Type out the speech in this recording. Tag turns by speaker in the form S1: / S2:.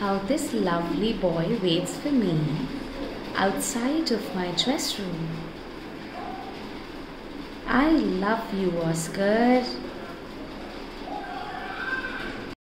S1: how this lovely boy waits for me outside of my dress room. I love you, Oscar.